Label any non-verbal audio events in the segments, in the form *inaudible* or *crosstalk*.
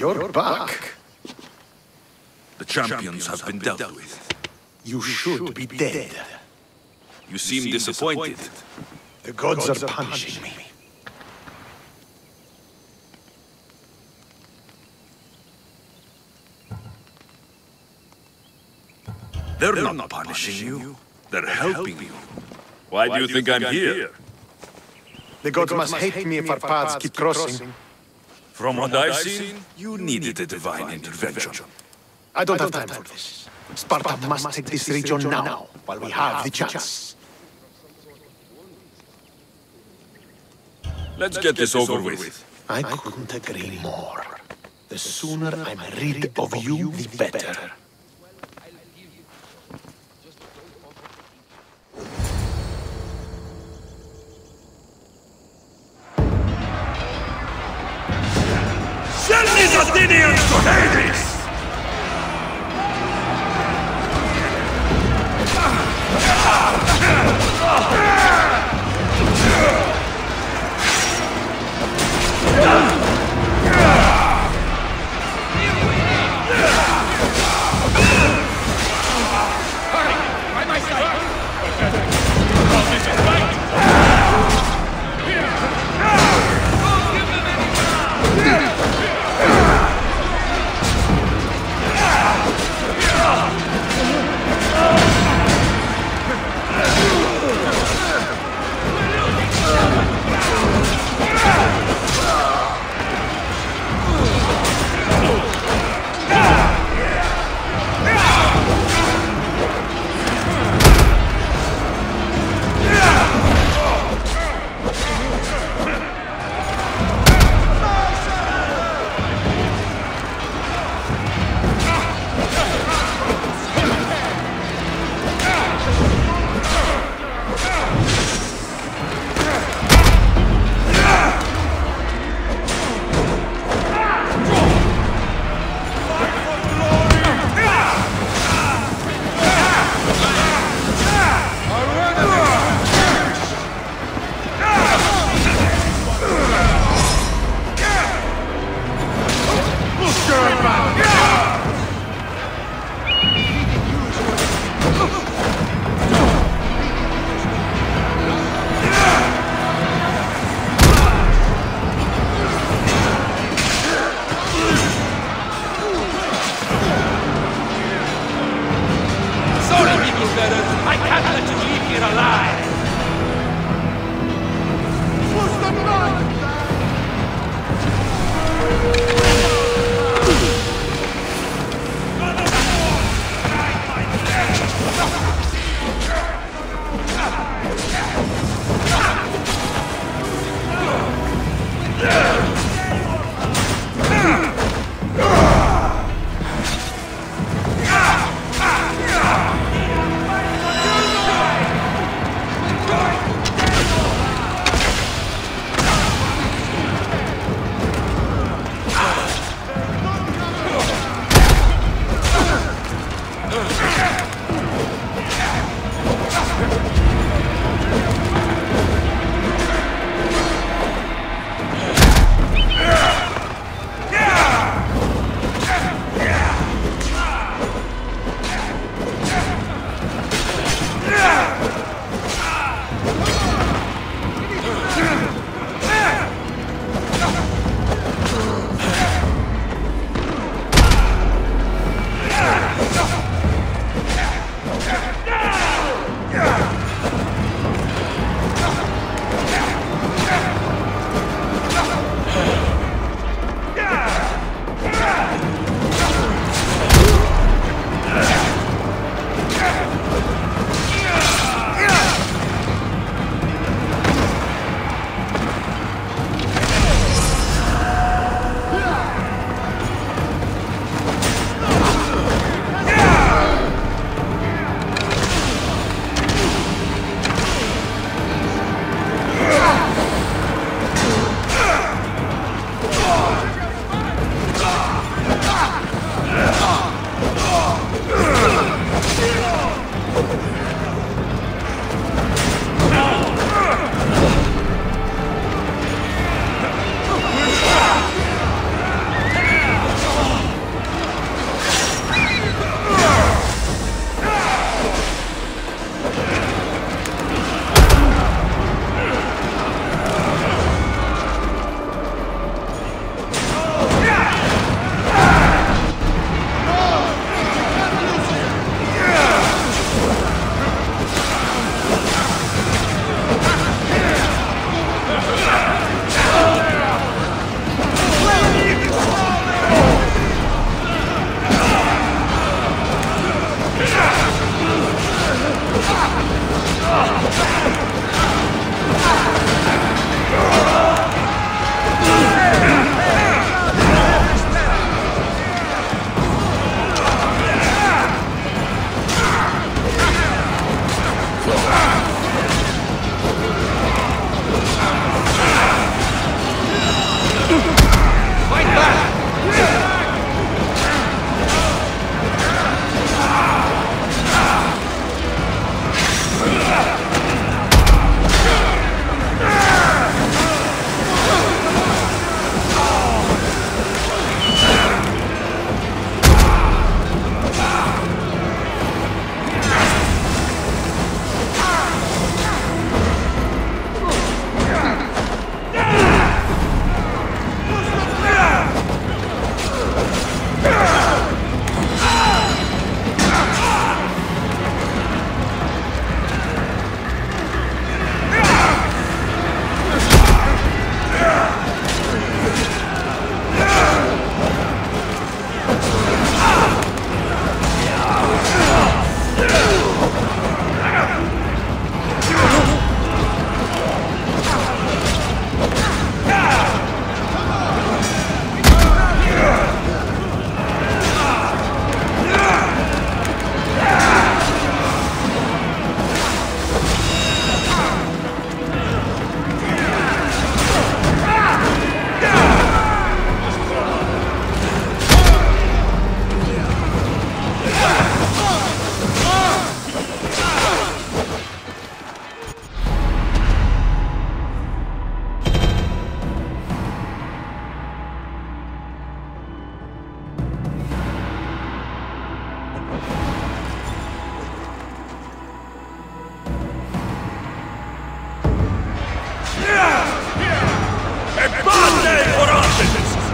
you're back. The champions have been dealt with. You should be dead. You seem disappointed. The gods are punishing me. They're not punishing you. They're helping you. Why do you think I'm here? The gods must hate me if our paths keep crossing. From what I've seen, you needed a divine intervention. I don't have time for this. Sparta must take this region now, while we have the chance. Let's get this over with. I couldn't agree more. The sooner I'm rid of you, the better.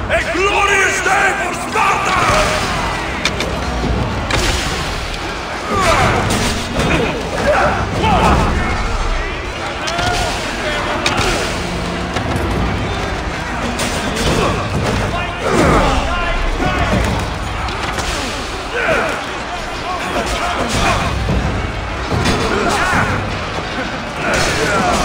A glorious day for Sparta! Yeah!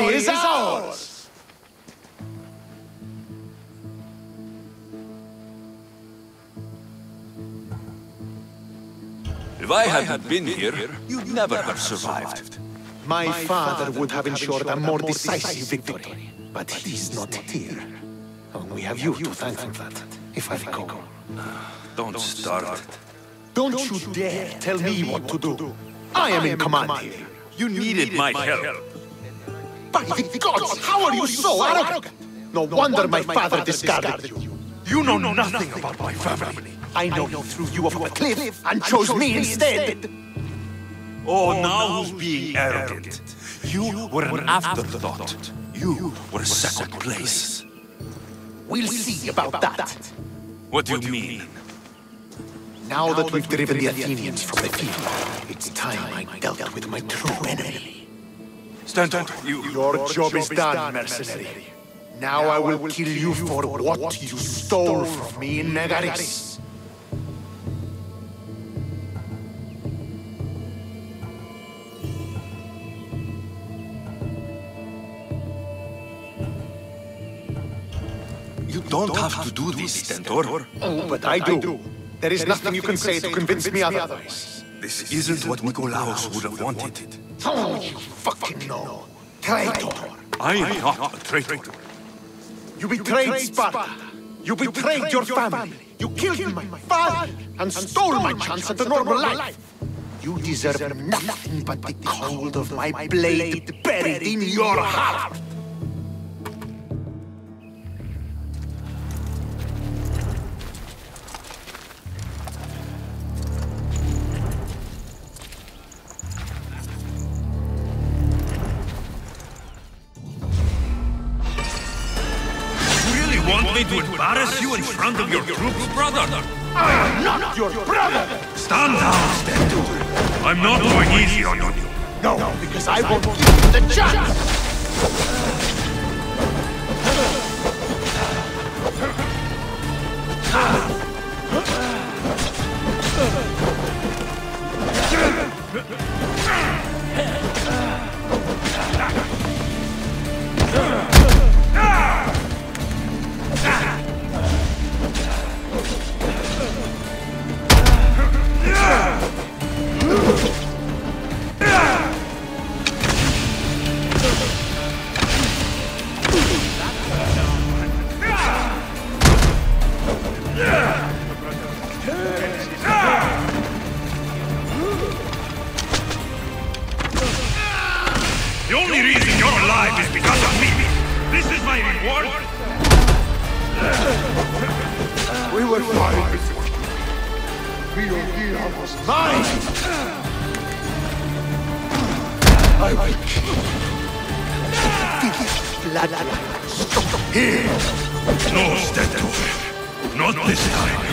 Victory is ours! If I hadn't been here, you'd never have survived. My father would have ensured a more decisive victory, but he's not here. Oh, we have you to thank for that, if I go. Don't start. Don't you dare tell me what to do. I am in command here. You needed my help. By the gods, how are you so arrogant? No wonder my father discarded you. You know nothing about my family. I know he threw you off a cliff and chose me instead. Oh, oh now who's being arrogant? You were an afterthought. You were second place. We'll see about that. What do you mean? Now that we've driven the Athenians from the field, it's time I dealt with my true enemy. Stentor, you... Your job is done, mercenary. Now I will kill you for what you stole from me in Megaris. You don't have to do this, Stentor. Oh, but oh, I do. There is nothing you can say to convince me otherwise. This isn't what Nikolaos would have wanted. Oh, you fucking know. Traitor. I am not a traitor. You betrayed Sparta. You betrayed your family. You killed my father and stole my chance at a normal life. You deserve nothing but the cold of my blade buried in your heart. Front of your troops, brother? I am not your brother! Stand down, Stentor. I'm not going easy on you. No, because I won't give you the chance! *laughs* I will kill stop here! No, Stentor. Not this time.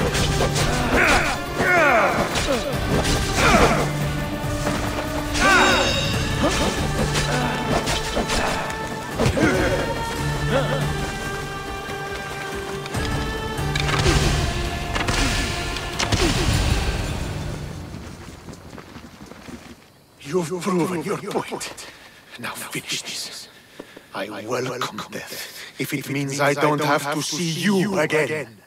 You've proven your point. Now finish this. I welcome death, if it means I don't have to see you again. Go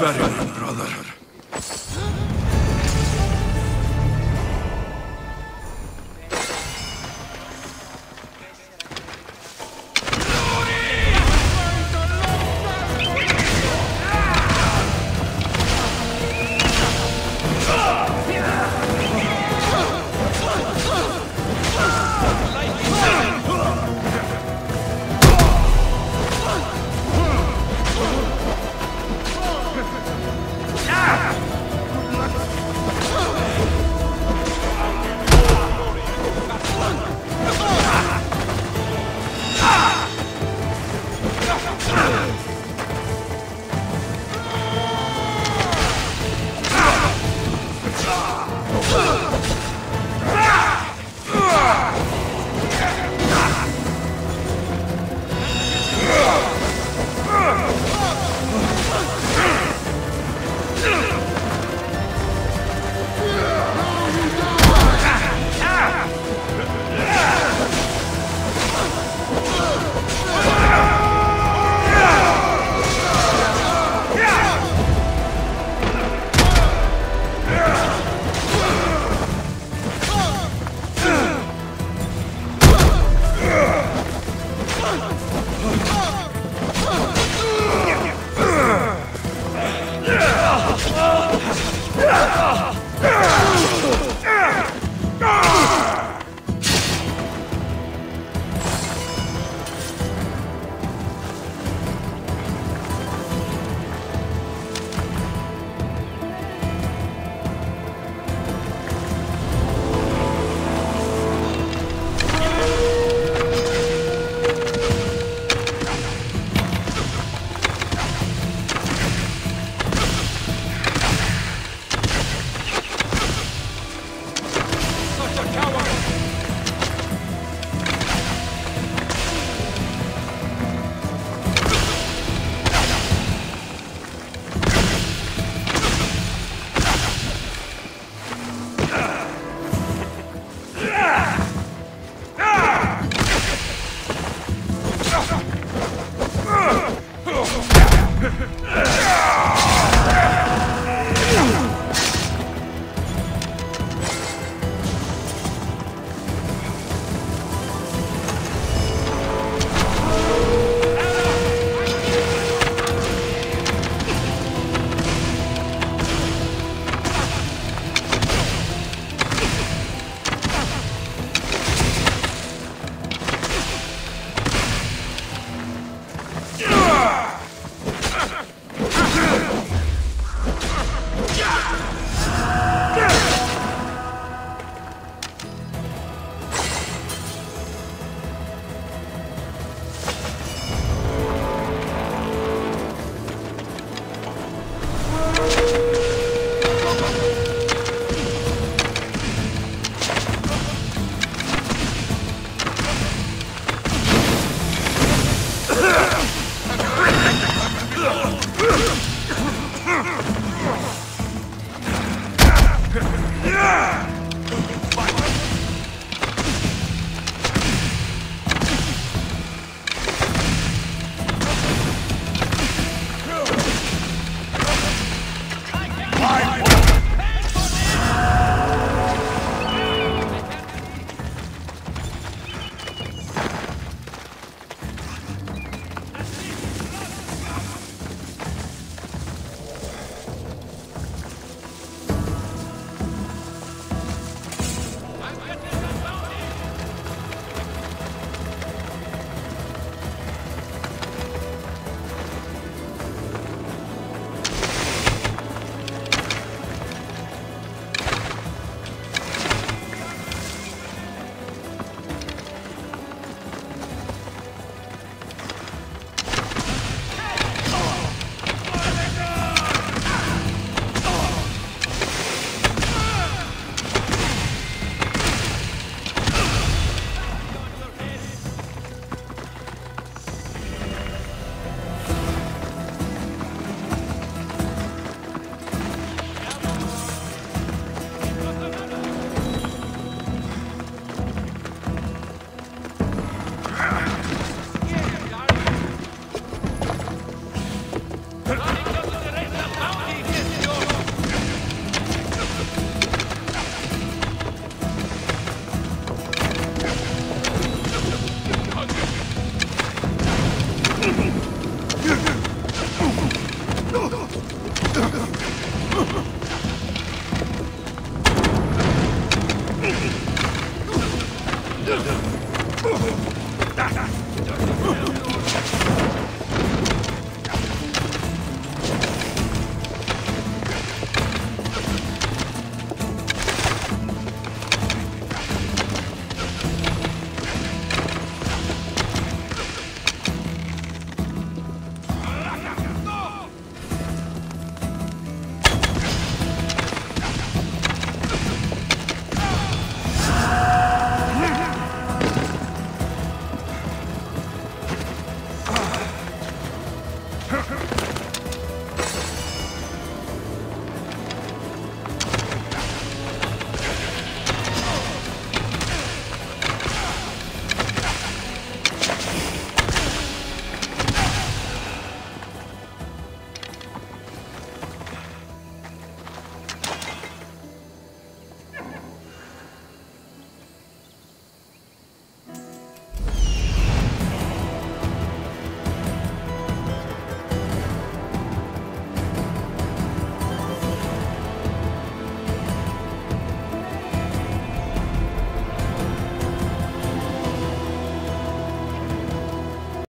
ferryman, brother.